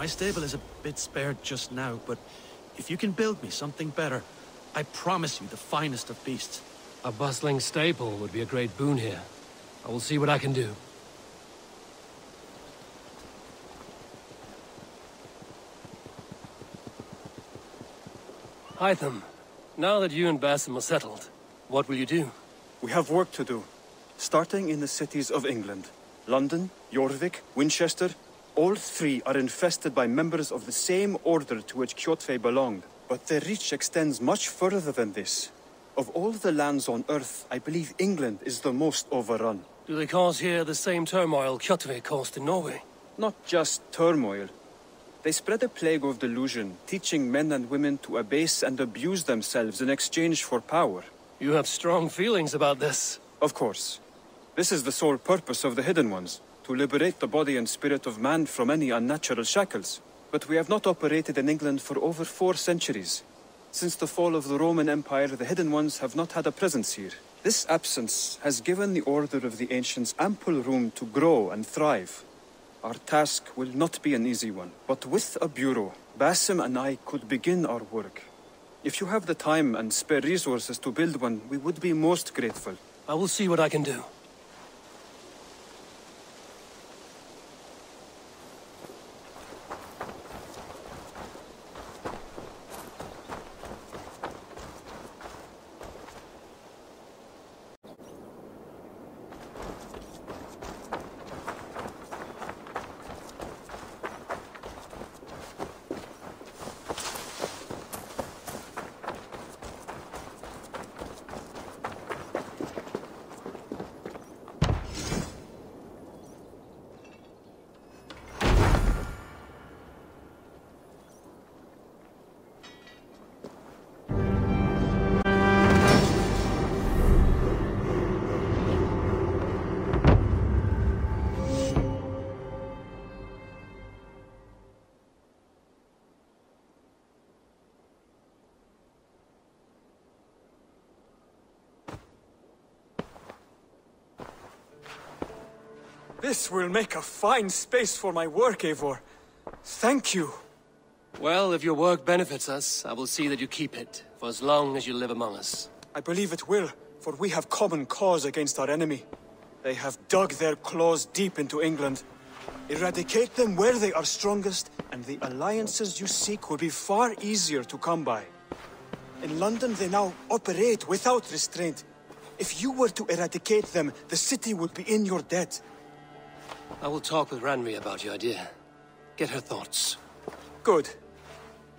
My stable is a bit spared just now, but if you can build me something better, I promise you the finest of beasts. A bustling stable would be a great boon here. I will see what I can do. Hytham, now that you and Basim are settled, what will you do? We have work to do, starting in the cities of England. London, Jorvik, Winchester, all three are infested by members of the same order to which Kjotve belonged. But their reach extends much further than this. Of all the lands on Earth, I believe England is the most overrun. Do they cause here the same turmoil Kjotve caused in Norway? Not just turmoil. They spread a plague of delusion, teaching men and women to abase and abuse themselves in exchange for power. You have strong feelings about this. Of course. This is the sole purpose of the Hidden Ones, to liberate the body and spirit of man from any unnatural shackles. But we have not operated in England for over four centuries. Since the fall of the Roman Empire, the Hidden Ones have not had a presence here. This absence has given the Order of the Ancients ample room to grow and thrive. Our task will not be an easy one, but with a bureau, Basim and I could begin our work. If you have the time and spare resources to build one, we would be most grateful. I will see what I can do. This will make a fine space for my work, Eivor. Thank you. Well, if your work benefits us, I will see that you keep it, for as long as you live among us. I believe it will, for we have common cause against our enemy. They have dug their claws deep into England. Eradicate them where they are strongest, and the alliances you seek will be far easier to come by. In London, they now operate without restraint. If you were to eradicate them, the city would be in your debt. I will talk with Randvi about your idea. Get her thoughts. Good.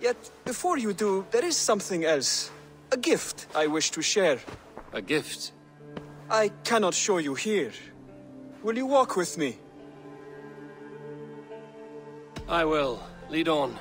Yet, before you do, there is something else. A gift I wish to share. A gift? I cannot show you here. Will you walk with me? I will. Lead on.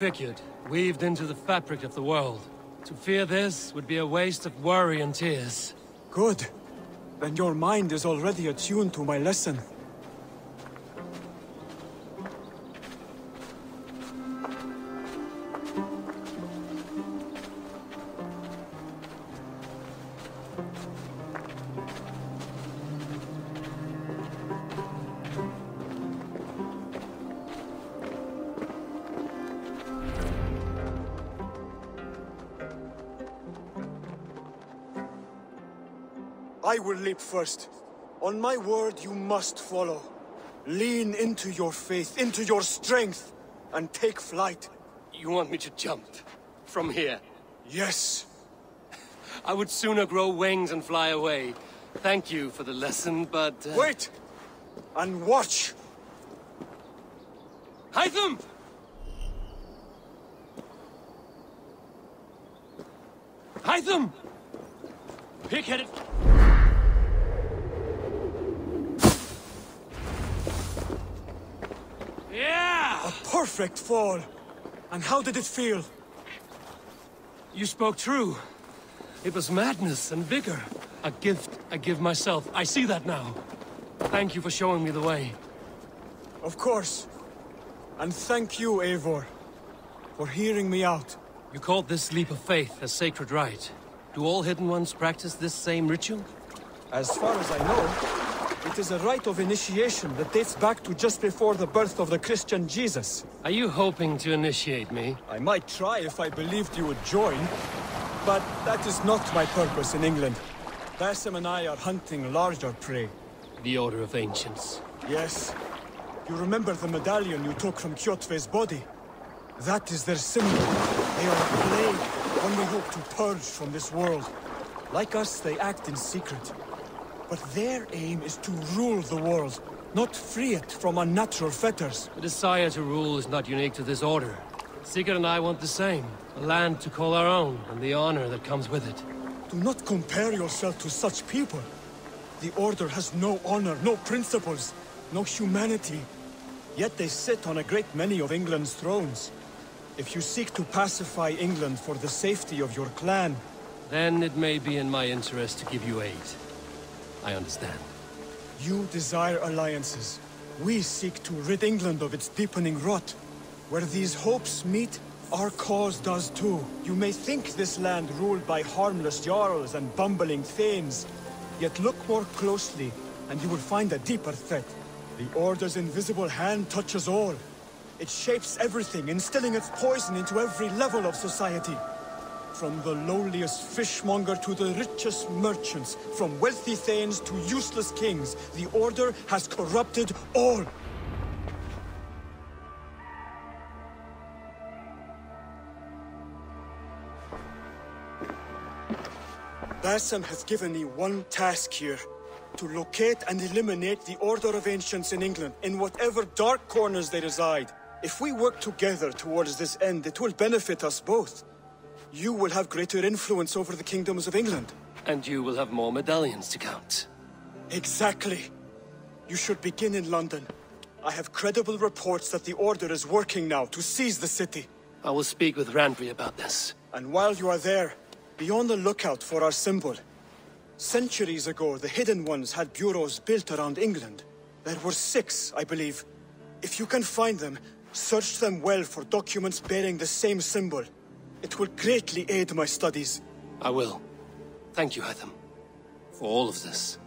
Figured, weaved into the fabric of the world. To fear this would be a waste of worry and tears. Good. Then your mind is already attuned to my lesson. I will leap first. On my word, you must follow. Lean into your faith, into your strength, and take flight. You want me to jump? From here? Yes. I would sooner grow wings and fly away. Thank you for the lesson, but... Uh... Wait! And watch! Hytham! Hytham! Pig-headed... A perfect fall! And how did it feel? You spoke true. It was madness and vigor. A gift I give myself. I see that now. Thank you for showing me the way. Of course. And thank you, Eivor, for hearing me out. You called this leap of faith a sacred rite. Do all Hidden Ones practice this same ritual? As far as I know, it is a rite of initiation that dates back to just before the birth of the Christian Jesus. Are you hoping to initiate me? I might try if I believed you would join, but that is not my purpose in England. Basim and I are hunting larger prey. The Order of Ancients. Yes. You remember the medallion you took from Kjotve's body? That is their symbol. They are a plague, one we hope to purge from this world. Like us, they act in secret. But their aim is to rule the world, not free it from unnatural fetters. The desire to rule is not unique to this order. Sigurd and I want the same. A land to call our own, and the honor that comes with it. Do not compare yourself to such people. The Order has no honor, no principles, no humanity. Yet they sit on a great many of England's thrones. If you seek to pacify England for the safety of your clan... Then it may be in my interest to give you aid. I understand. You desire alliances. We seek to rid England of its deepening rot. Where these hopes meet, our cause does too. You may think this land ruled by harmless jarls and bumbling thanes. Yet look more closely, and you will find a deeper threat. The Order's invisible hand touches all. It shapes everything, instilling its poison into every level of society. From the lowliest fishmonger to the richest merchants, from wealthy thanes to useless kings, the Order has corrupted all. Basim has given me one task here. To locate and eliminate the Order of Ancients in England, in whatever dark corners they reside. If we work together towards this end, it will benefit us both. You will have greater influence over the kingdoms of England. And you will have more medallions to count. Exactly. You should begin in London. I have credible reports that the Order is working now to seize the city. I will speak with Randvi about this. And while you are there, be on the lookout for our symbol. Centuries ago, the Hidden Ones had bureaus built around England. There were six, I believe. If you can find them, search them well for documents bearing the same symbol. It will greatly aid my studies. I will. Thank you, Hytham, for all of this.